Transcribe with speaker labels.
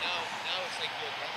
Speaker 1: it,
Speaker 2: now
Speaker 1: it's like you're